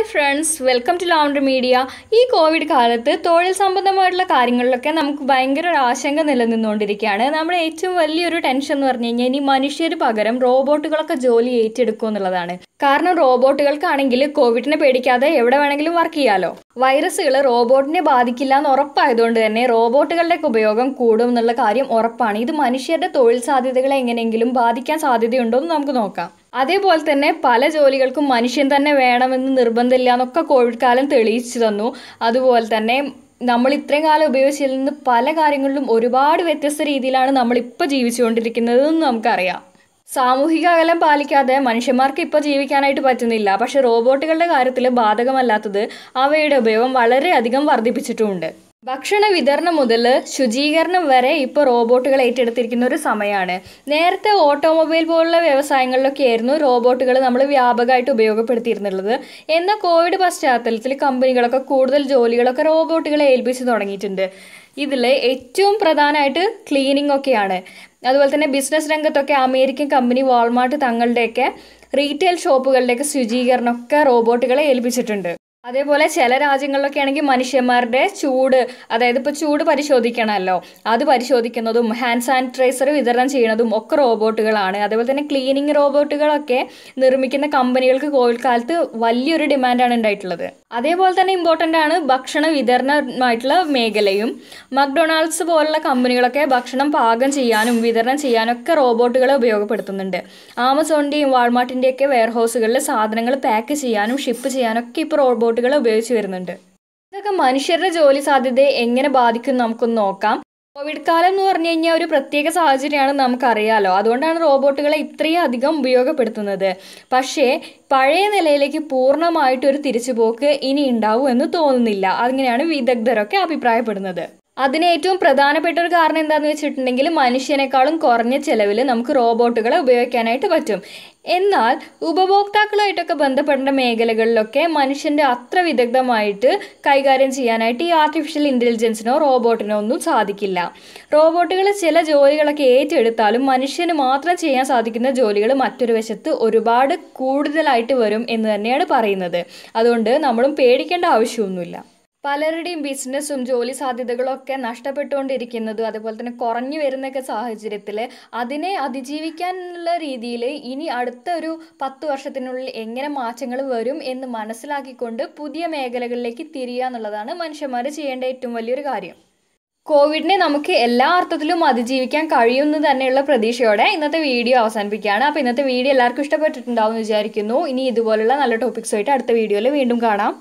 Hi friends welcome to ലൗണ്ടർ media ഈ Covid കാലത്ത് തൊഴിൽ സംബന്ധമായിട്ടുള്ള കാര്യങ്ങളിലൊക്കെ നമുക്ക് ഭയങ്കര ഒരു ആശങ്ക നിലനിന്നുകൊണ്ടിരിക്കുകയാണ്. നമ്മുടെ ഏറ്റവും വലിയൊരു ടെൻഷൻ എന്ന് പറഞ്ഞു കഴിഞ്ഞാൽ ഇനി മനുഷ്യർ പകരം റോബോട്ടുകളൊക്കെ ജോലി ഏറ്റെടുക്കും എന്നുള്ളതാണ്. കാരണം റോബോട്ടുകൾക്കാണെങ്കിൽ കോവിഡിനെ പേടിക്കാതെ എവിടെ വേണമെങ്കിലും വർക്ക് ചെയ്യാലോ. വൈറസുകൾ റോബോട്ടിനെ ബാധിക്കില്ല എന്ന് ഉറപ്പായതുകൊണ്ട് തന്നെ റോബോട്ടുകളുടെയൊക്കെ ഉപയോഗം കൂടും എന്നുള്ള കാര്യം ഉറപ്പാണ്. ഇത് മനുഷ്യരുടെ തൊഴിൽ സാധ്യതകളെ എങ്ങനെയെങ്കിലും ബാധിക്കാൻ സാധ്യതയുണ്ടോ എന്ന് നമുക്ക് നോക്കാം. അതേപോലെ തന്നെ പല ജോലികൾക്കും മനുഷ്യൻ തന്നെ വേണമെന്ന് നിർബന്ധമില്ല എന്നൊക്കെ കോവിഡ് കാലം തെളിയിച്ചു തന്നു. അതുപോലെ തന്നെ നമ്മൾ ഇത്രയും കാലം ഉപയോഗിച്ചതിൽ നിന്ന് പല കാര്യങ്ങളിലും ഒരുപാട് വ്യത്യസ്ത രീതിയിലാണ് നമ്മളിപ്പോൾ ജീവിച്ചുകൊണ്ടിരിക്കുന്നതെന്ന് നമുക്കറിയാം. സാമൂഹിക അകലം പാലിക്കാതെ മനുഷ്യന്മാർക്ക് ഇപ്പോൾ ജീവിക്കാനായിട്ട് പറ്റുന്നില്ല. പക്ഷേ റോബോട്ടുകളുടെ കാര്യത്തിൽ ബാധകമല്ലാത്തത് അവയുടെ ഉപയോഗം വളരെയധികം വർദ്ധിപ്പിച്ചിട്ടുമുണ്ട്. ഭക്ഷണ വിതരണം മുതൽ ശുചീകരണം വരെ ഇപ്പോൾ റോബോട്ടുകൾ ഏറ്റെടുത്തിരിക്കുന്ന ഒരു സമയമാണ്. നേരത്തെ ഓട്ടോമൊബൈൽ പോലുള്ള വ്യവസായങ്ങളിലൊക്കെ ആയിരുന്നു റോബോട്ടുകൾ നമ്മൾ വ്യാപകമായിട്ട് ഉപയോഗപ്പെടുത്തിയിരുന്നുള്ളത്. എന്നാൽ കോവിഡ് പശ്ചാത്തലത്തിൽ കമ്പനികളൊക്കെ കൂടുതൽ ജോലികളൊക്കെ റോബോട്ടുകളെ ഏൽപ്പിച്ച് തുടങ്ങിയിട്ടുണ്ട്. ഇതിൽ ഏറ്റവും പ്രധാനമായിട്ട് ക്ലീനിങ് ഒക്കെയാണ്. അതുപോലെ തന്നെ ബിസിനസ് രംഗത്തൊക്കെ അമേരിക്കൻ കമ്പനി വാൾമാർട്ട് തങ്ങളുടെയൊക്കെ റീറ്റെയിൽ ഷോപ്പുകളുടെയൊക്കെ ശുചീകരണമൊക്കെ റോബോട്ടുകളെ ഏൽപ്പിച്ചിട്ടുണ്ട്. അതേപോലെ ചില രാജ്യങ്ങളിലൊക്കെ ആണെങ്കിൽ മനുഷ്യന്മാരുടെ ചൂട് അതായത് ഇപ്പോൾ ചൂട് പരിശോധിക്കണമല്ലോ. അത് പരിശോധിക്കുന്നതും ഹാൻഡ് സാനിറ്റൈസർ വിതരണം ചെയ്യുന്നതും ഒക്കെ റോബോട്ടുകളാണ്. അതേപോലെ തന്നെ ക്ലീനിങ് റോബോട്ടുകളൊക്കെ നിർമ്മിക്കുന്ന കമ്പനികൾക്ക് കോവിഡ് കാലത്ത് വലിയൊരു ഡിമാൻഡാണ് ഉണ്ടായിട്ടുള്ളത്. അതേപോലെ തന്നെ ഇമ്പോർട്ടന്റ് ആണ് ഭക്ഷണ വിതരണമായിട്ടുള്ള മേഖലയും. മക്ഡൊണാൾഡ്സ് പോലുള്ള കമ്പനികളൊക്കെ ഭക്ഷണം പാകം ചെയ്യാനും വിതരണം ചെയ്യാനൊക്കെ റോബോട്ടുകളെ ഉപയോഗപ്പെടുത്തുന്നുണ്ട്. ആമസോണിന്റെയും വാൾമാർട്ടിന്റെയൊക്കെ വെയർഹൗസുകളിൽ സാധനങ്ങൾ പാക്ക് ചെയ്യാനും ഷിപ്പ് ചെയ്യാനൊക്കെ ഇപ്പോൾ റോബോട്ടുകളെ ഉപയോഗിച്ച് വരുന്നുണ്ട്. ഇതൊക്കെ മനുഷ്യരുടെ ജോലി സാധ്യതയെ എങ്ങനെ ബാധിക്കും നമുക്കൊന്ന് നോക്കാം. കോവിഡ് കാലം എന്ന് പറഞ്ഞു കഴിഞ്ഞാൽ ഒരു പ്രത്യേക സാഹചര്യമാണ് നമുക്കറിയാലോ. അതുകൊണ്ടാണ് റോബോട്ടുകളെ ഇത്രയും അധികം ഉപയോഗപ്പെടുത്തുന്നത്. പക്ഷേ പഴയ നിലയിലേക്ക് പൂർണമായിട്ട് ഒരു തിരിച്ചുപോക്ക് ഇനി ഉണ്ടാവും എന്ന് തോന്നുന്നില്ല. അങ്ങനെയാണ് വിദഗ്ധരൊക്കെ അഭിപ്രായപ്പെടുന്നത്. അതിന് ഏറ്റവും പ്രധാനപ്പെട്ട ഒരു കാരണം എന്താണെന്ന് വെച്ചിട്ടുണ്ടെങ്കിൽ മനുഷ്യനേക്കാളും കുറഞ്ഞ ചിലവിൽ നമുക്ക് റോബോട്ടുകളെ ഉപയോഗിക്കാനായിട്ട് പറ്റും. എന്നാൽ ഉപഭോക്താക്കളുമായിട്ടൊക്കെ ബന്ധപ്പെടേണ്ട മേഖലകളിലൊക്കെ മനുഷ്യന്റെ അത്ര വിദഗ്ധമായിട്ട് കൈകാര്യം ചെയ്യാനായിട്ട് ഈ ആർട്ടിഫിഷ്യൽ ഇന്റലിജൻസിനോ റോബോട്ടിനോ ഒന്നും സാധിക്കില്ല. റോബോട്ടുകൾ ചില ജോലികളൊക്കെ ഏറ്റെടുത്താലും മനുഷ്യന് മാത്രം ചെയ്യാൻ സാധിക്കുന്ന ജോലികൾ മറ്റൊരു വശത്ത് ഒരുപാട് കൂടുതലായിട്ട് വരും എന്ന് തന്നെയാണ് പറയുന്നത്. അതുകൊണ്ട് നമ്മളും പേടിക്കേണ്ട ആവശ്യമൊന്നുമില്ല. പലരുടെയും ബിസിനസ്സും ജോലി സാധ്യതകളൊക്കെ നഷ്ടപ്പെട്ടുകൊണ്ടിരിക്കുന്നതും അതുപോലെ തന്നെ കുറഞ്ഞു വരുന്നൊക്കെ സാഹചര്യത്തിൽ അതിനെ അതിജീവിക്കാനുള്ള രീതിയിൽ ഇനി അടുത്ത ഒരു പത്ത് വർഷത്തിനുള്ളിൽ എങ്ങനെ മാറ്റങ്ങൾ വരും എന്ന് മനസ്സിലാക്കിക്കൊണ്ട് പുതിയ മേഖലകളിലേക്ക് തിരിയുക എന്നുള്ളതാണ് മനുഷ്യന്മാർ ചെയ്യേണ്ട ഏറ്റവും വലിയൊരു കാര്യം. കോവിഡിനെ നമുക്ക് എല്ലാ അർത്ഥത്തിലും അതിജീവിക്കാൻ കഴിയുമെന്ന് തന്നെയുള്ള പ്രതീക്ഷയോടെ ഇന്നത്തെ വീഡിയോ അവസാനിപ്പിക്കുകയാണ്. അപ്പോൾ ഇന്നത്തെ വീഡിയോ എല്ലാവർക്കും ഇഷ്ടപ്പെട്ടിട്ടുണ്ടാവും എന്ന് വിചാരിക്കുന്നു. ഇനി ഇതുപോലുള്ള നല്ല ടോപ്പിക്സുമായിട്ട് അടുത്ത വീഡിയോയിൽ വീണ്ടും കാണാം.